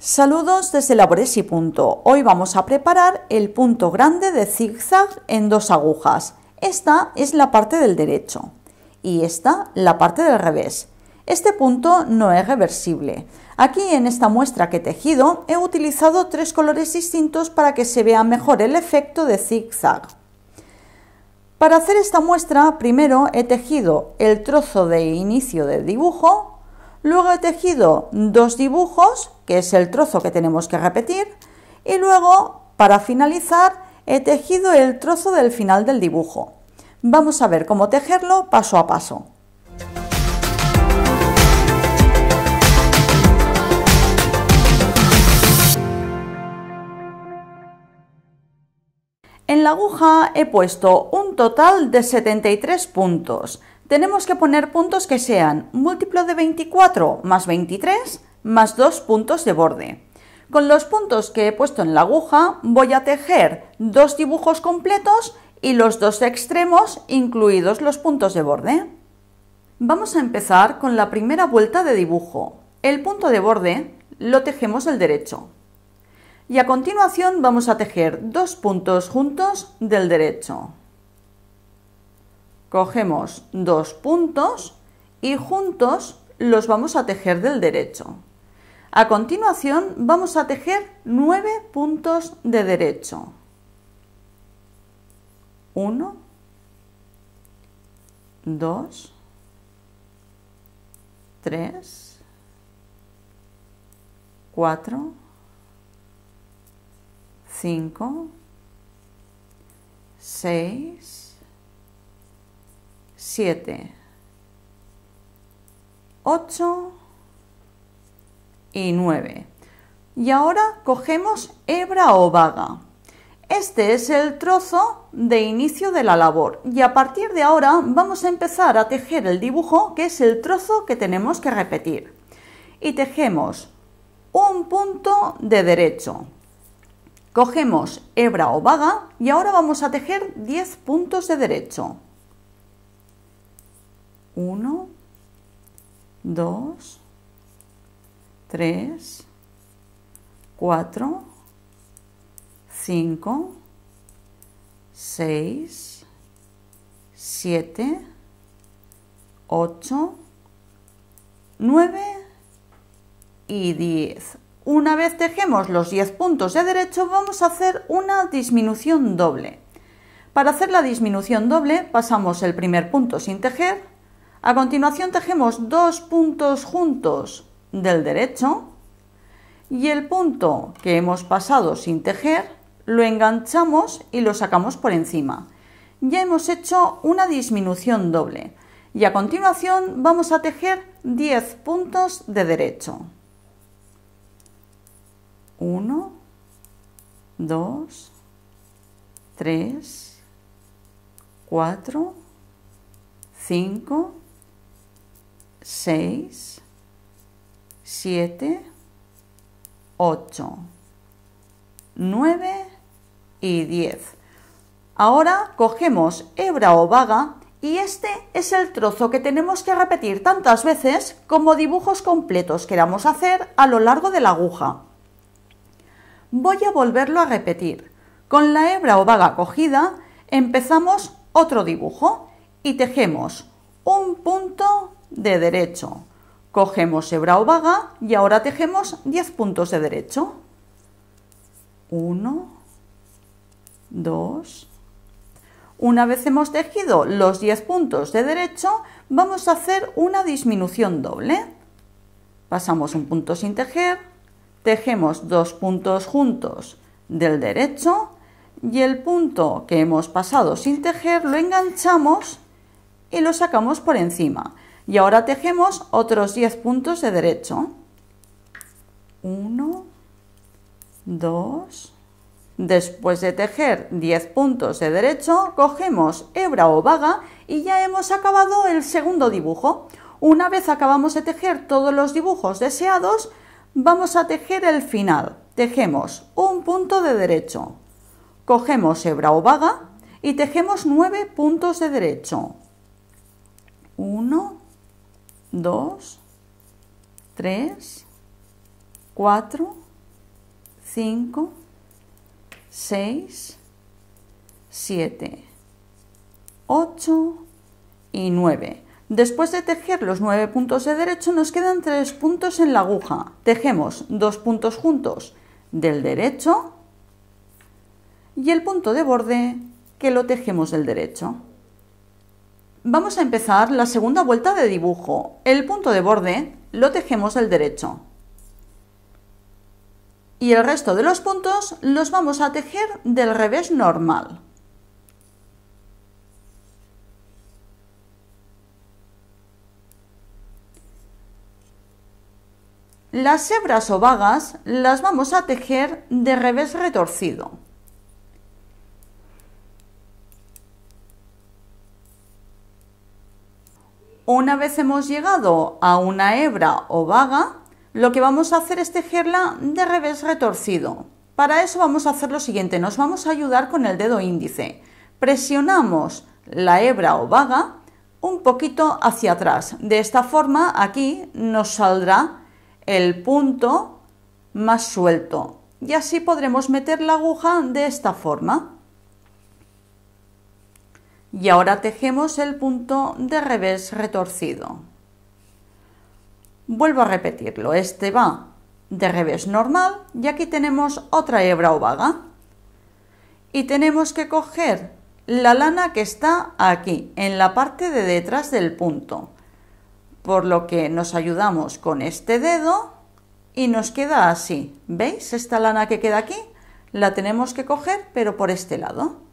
Saludos desde Labores y Punto. Hoy vamos a preparar el punto grande de zigzag en dos agujas. Esta es la parte del derecho y esta la parte del revés. Este punto no es reversible. Aquí en esta muestra que he tejido he utilizado tres colores distintos para que se vea mejor el efecto de zigzag. Para hacer esta muestra primero he tejido el trozo de inicio del dibujo Luego he tejido dos dibujos, que es el trozo que tenemos que repetir, y luego, para finalizar, he tejido el trozo del final del dibujo. Vamos a ver cómo tejerlo paso a paso. En la aguja he puesto un total de 73 puntos, tenemos que poner puntos que sean múltiplo de 24 más 23 más dos puntos de borde. Con los puntos que he puesto en la aguja voy a tejer dos dibujos completos y los dos extremos, incluidos los puntos de borde. Vamos a empezar con la primera vuelta de dibujo. El punto de borde lo tejemos del derecho. Y a continuación vamos a tejer dos puntos juntos del derecho cogemos dos puntos y juntos los vamos a tejer del derecho. A continuación vamos a tejer nueve puntos de derecho. Uno, dos, tres, cuatro, cinco, seis, 7, 8 y 9. Y ahora cogemos hebra o vaga. Este es el trozo de inicio de la labor y a partir de ahora vamos a empezar a tejer el dibujo que es el trozo que tenemos que repetir. Y tejemos un punto de derecho. Cogemos hebra o vaga y ahora vamos a tejer 10 puntos de derecho. 1, 2, 3, 4, 5, 6, 7, 8, 9 y 10. Una vez tejemos los 10 puntos de derecho vamos a hacer una disminución doble. Para hacer la disminución doble pasamos el primer punto sin tejer a continuación tejemos dos puntos juntos del derecho y el punto que hemos pasado sin tejer lo enganchamos y lo sacamos por encima. Ya hemos hecho una disminución doble y a continuación vamos a tejer 10 puntos de derecho. 1, 2, 3, 4, 5, 6, 7, 8, 9 y 10. Ahora cogemos hebra o vaga y este es el trozo que tenemos que repetir tantas veces como dibujos completos queramos hacer a lo largo de la aguja. Voy a volverlo a repetir. Con la hebra o vaga cogida empezamos otro dibujo y tejemos un punto de derecho. Cogemos hebra o vaga y ahora tejemos 10 puntos de derecho. 1, 2. Una vez hemos tejido los 10 puntos de derecho, vamos a hacer una disminución doble. Pasamos un punto sin tejer, tejemos dos puntos juntos del derecho y el punto que hemos pasado sin tejer lo enganchamos y lo sacamos por encima. Y ahora tejemos otros 10 puntos de derecho. 1, 2. Después de tejer 10 puntos de derecho, cogemos hebra o vaga y ya hemos acabado el segundo dibujo. Una vez acabamos de tejer todos los dibujos deseados, vamos a tejer el final. Tejemos un punto de derecho. Cogemos hebra o vaga y tejemos 9 puntos de derecho. 1, 2, 3, 4, 5, 6, 7, 8 y 9. Después de tejer los 9 puntos de derecho nos quedan 3 puntos en la aguja. Tejemos dos puntos juntos del derecho y el punto de borde que lo tejemos del derecho. Vamos a empezar la segunda vuelta de dibujo. El punto de borde lo tejemos del derecho. Y el resto de los puntos los vamos a tejer del revés normal. Las hebras o vagas las vamos a tejer de revés retorcido. Una vez hemos llegado a una hebra o vaga, lo que vamos a hacer es tejerla de revés retorcido. Para eso vamos a hacer lo siguiente, nos vamos a ayudar con el dedo índice. Presionamos la hebra o vaga un poquito hacia atrás. De esta forma aquí nos saldrá el punto más suelto y así podremos meter la aguja de esta forma. Y ahora tejemos el punto de revés retorcido. Vuelvo a repetirlo, este va de revés normal y aquí tenemos otra hebra o vaga. Y tenemos que coger la lana que está aquí, en la parte de detrás del punto. Por lo que nos ayudamos con este dedo y nos queda así. ¿Veis esta lana que queda aquí? La tenemos que coger pero por este lado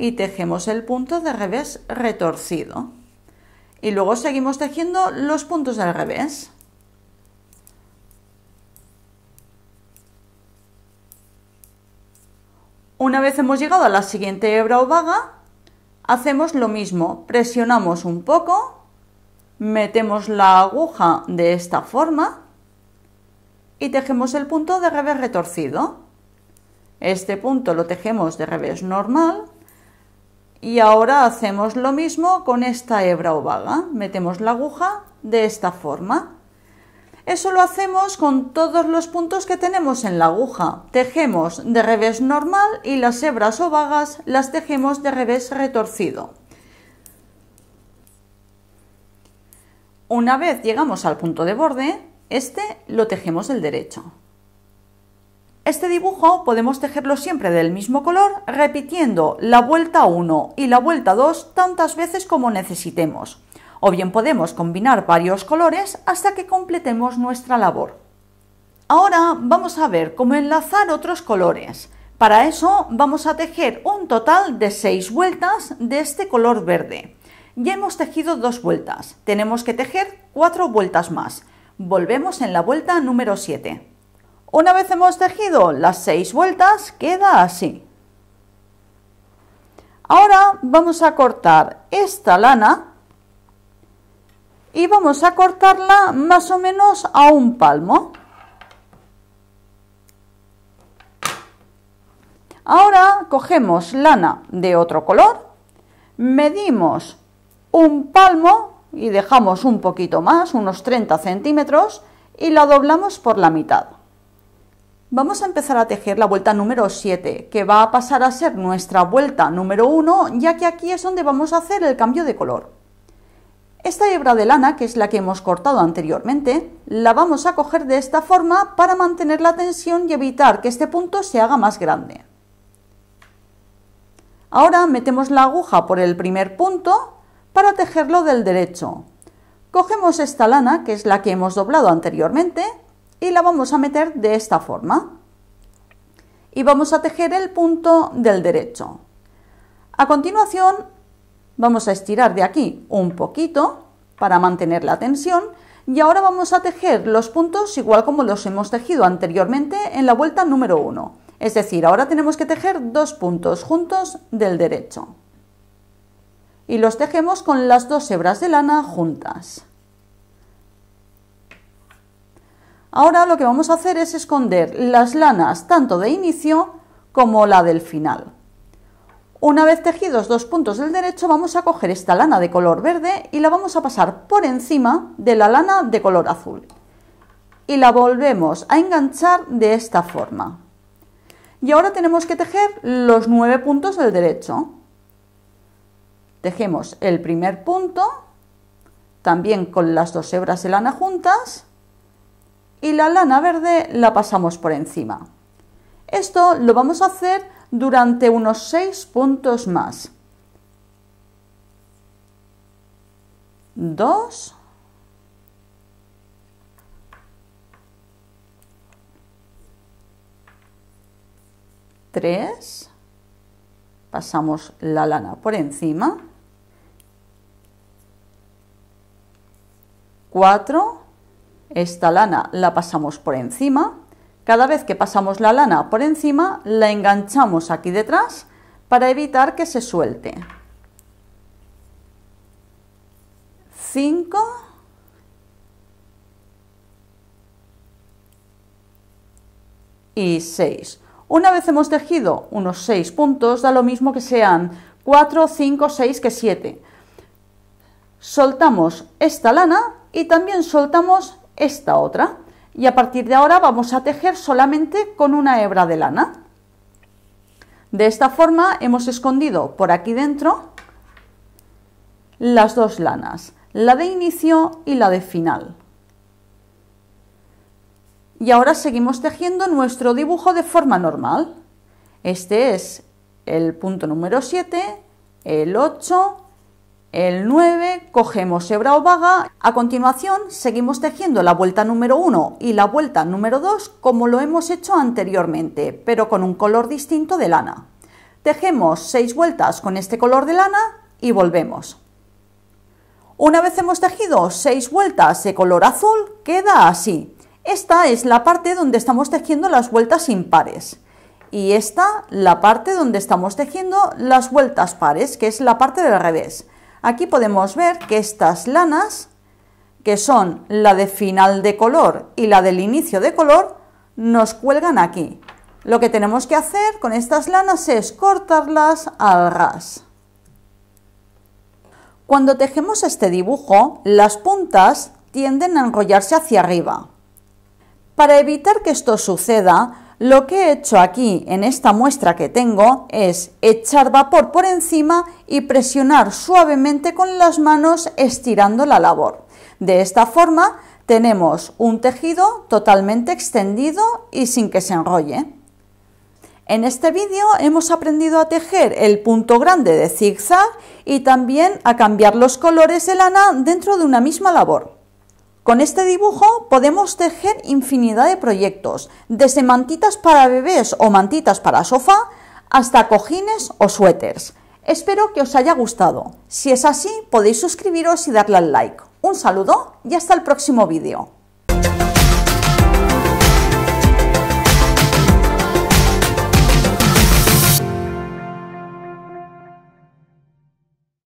y tejemos el punto de revés retorcido. Y luego seguimos tejiendo los puntos del revés. Una vez hemos llegado a la siguiente hebra o vaga, hacemos lo mismo, presionamos un poco, metemos la aguja de esta forma y tejemos el punto de revés retorcido. Este punto lo tejemos de revés normal y ahora hacemos lo mismo con esta hebra o. Metemos la aguja de esta forma. Eso lo hacemos con todos los puntos que tenemos en la aguja. Tejemos de revés normal y las hebras o vagas las tejemos de revés retorcido. Una vez llegamos al punto de borde, este lo tejemos del derecho. Este dibujo podemos tejerlo siempre del mismo color, repitiendo la vuelta 1 y la vuelta 2 tantas veces como necesitemos. O bien podemos combinar varios colores hasta que completemos nuestra labor. Ahora vamos a ver cómo enlazar otros colores. Para eso vamos a tejer un total de 6 vueltas de este color verde. Ya hemos tejido dos vueltas, tenemos que tejer 4 vueltas más. Volvemos en la vuelta número 7. Una vez hemos tejido las seis vueltas, queda así. Ahora vamos a cortar esta lana y vamos a cortarla más o menos a un palmo. Ahora cogemos lana de otro color, medimos un palmo y dejamos un poquito más, unos 30 centímetros, y la doblamos por la mitad. Vamos a empezar a tejer la vuelta número 7, que va a pasar a ser nuestra vuelta número 1, ya que aquí es donde vamos a hacer el cambio de color. Esta hebra de lana, que es la que hemos cortado anteriormente, la vamos a coger de esta forma para mantener la tensión y evitar que este punto se haga más grande. Ahora metemos la aguja por el primer punto para tejerlo del derecho. Cogemos esta lana, que es la que hemos doblado anteriormente, y la vamos a meter de esta forma. Y vamos a tejer el punto del derecho. A continuación vamos a estirar de aquí un poquito para mantener la tensión y ahora vamos a tejer los puntos igual como los hemos tejido anteriormente en la vuelta número 1. Es decir, ahora tenemos que tejer dos puntos juntos del derecho. Y los tejemos con las dos hebras de lana juntas. Ahora lo que vamos a hacer es esconder las lanas tanto de inicio como la del final. Una vez tejidos dos puntos del derecho vamos a coger esta lana de color verde y la vamos a pasar por encima de la lana de color azul. y la volvemos a enganchar de esta forma. Y ahora tenemos que tejer los nueve puntos del derecho. Tejemos el primer punto, también con las dos hebras de lana juntas, y la lana verde la pasamos por encima. Esto lo vamos a hacer durante unos seis puntos más. Dos. Tres. Pasamos la lana por encima. Cuatro. Esta lana la pasamos por encima. Cada vez que pasamos la lana por encima, la enganchamos aquí detrás para evitar que se suelte. 5 y 6. Una vez hemos tejido unos 6 puntos, da lo mismo que sean 4, 5, 6 que 7. Soltamos esta lana y también soltamos esta otra. Y a partir de ahora vamos a tejer solamente con una hebra de lana. De esta forma hemos escondido por aquí dentro las dos lanas, la de inicio y la de final. Y ahora seguimos tejiendo nuestro dibujo de forma normal. Este es el punto número 7, el 8, el 9, cogemos hebra o vaga. A continuación seguimos tejiendo la vuelta número 1 y la vuelta número 2 como lo hemos hecho anteriormente, pero con un color distinto de lana. Tejemos 6 vueltas con este color de lana y volvemos. Una vez hemos tejido 6 vueltas de color azul, queda así. Esta es la parte donde estamos tejiendo las vueltas impares. Y esta, la parte donde estamos tejiendo las vueltas pares, que es la parte del revés. Aquí podemos ver que estas lanas, que son la de final de color y la del inicio de color, nos cuelgan aquí. Lo que tenemos que hacer con estas lanas es cortarlas al ras. Cuando tejemos este dibujo, las puntas tienden a enrollarse hacia arriba. Para evitar que esto suceda, lo que he hecho aquí en esta muestra que tengo es echar vapor por encima y presionar suavemente con las manos estirando la labor. De esta forma tenemos un tejido totalmente extendido y sin que se enrolle. En este vídeo hemos aprendido a tejer el punto grande de zigzag y también a cambiar los colores de lana dentro de una misma labor. Con este dibujo podemos tejer infinidad de proyectos, desde mantitas para bebés o mantitas para sofá hasta cojines o suéteres. Espero que os haya gustado. Si es así, podéis suscribiros y darle al like. Un saludo y hasta el próximo vídeo.